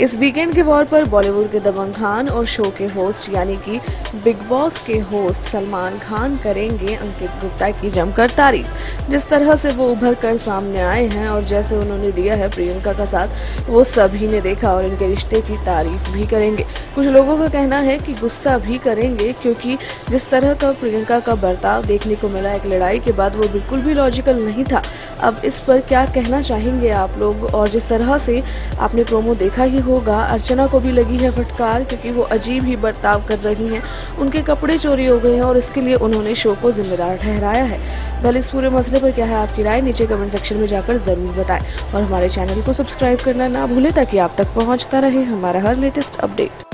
इस वीकेंड के वॉर पर बॉलीवुड के दबंग खान और शो के होस्ट, यानी कि बिग बॉस के होस्ट सलमान खान करेंगे अंकित गुप्ता की जमकर तारीफ़। जिस तरह से वो उभर कर सामने आए हैं और जैसे उन्होंने दिया है प्रियंका का साथ, वो सभी ने देखा और इनके रिश्ते की तारीफ़ भी करेंगे। कुछ लोगों का कहना है कि गुस्सा भी करेंगे, क्योंकि जिस तरह का प्रियंका का बर्ताव देखने को मिला एक लड़ाई के बाद, वो बिल्कुल भी लॉजिकल नहीं था। अब इस पर क्या कहना चाहेंगे आप लोग? और जिस तरह से आपने प्रोमो देखा ही होगा। अर्चना को भी लगी है फटकार क्योंकि वो अजीब ही बर्ताव कर रही हैं। उनके कपड़े चोरी हो गए हैं और इसके लिए उन्होंने शो को जिम्मेदार ठहराया है। भले इस पूरे मसले पर क्या है आपकी राय? नीचे कमेंट सेक्शन में जाकर ज़रूर बताएँ। और हमारे चैनल को सब्सक्राइब करना ना भूलें ताकि आप तक पहुँचता रहे हमारा हर लेटेस्ट अपडेट